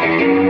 Thank you.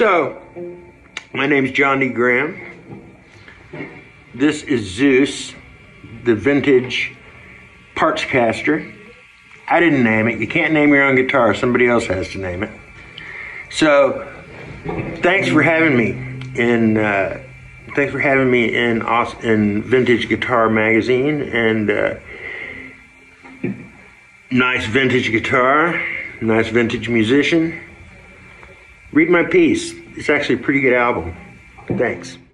So, my name is Jon Dee Graham. This is Zeus, the vintage parts caster. I didn't name it. You can't name your own guitar, somebody else has to name it. So, thanks for having me in. Uh, thanks for having me in in Vintage Guitar Magazine and uh, nice vintage guitar, nice vintage musician. Read my piece. It's actually a pretty good album. Thanks.